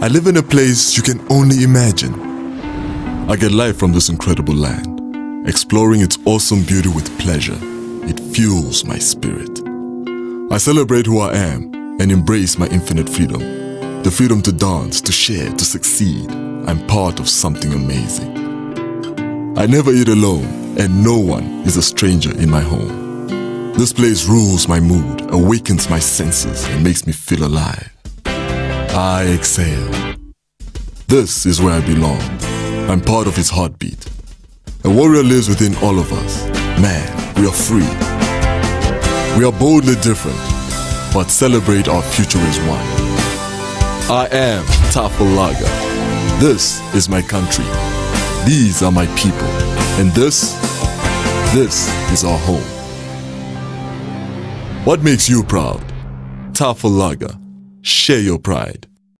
I live in a place you can only imagine. I get life from this incredible land, exploring its awesome beauty with pleasure. It fuels my spirit. I celebrate who I am and embrace my infinite freedom. The freedom to dance, to share, to succeed. I'm part of something amazing. I never eat alone, and no one is a stranger in my home. This place rules my mood, awakens my senses, and makes me feel alive. I exhale. This is where I belong. I'm part of its heartbeat. A warrior lives within all of us. Man, we are free. We are boldly different, but celebrate our future as one. I am Tafel Lager. This is my country. These are my people. And this, this is our home. What makes you proud? Tafel Lager. Share your pride.